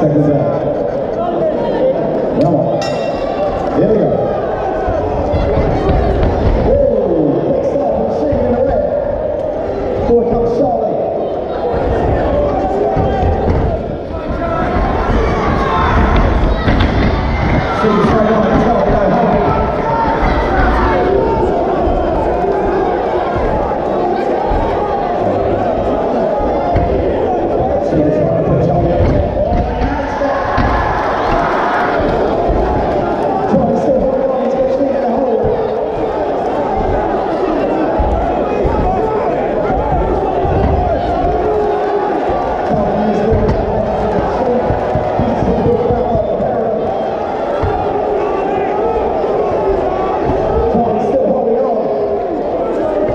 Segue,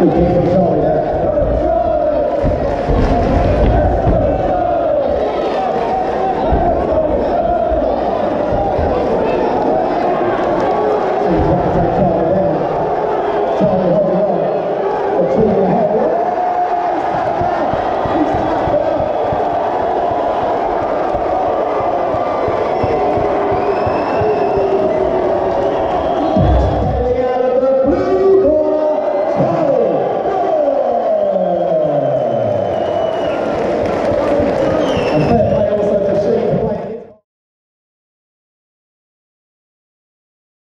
Sorry,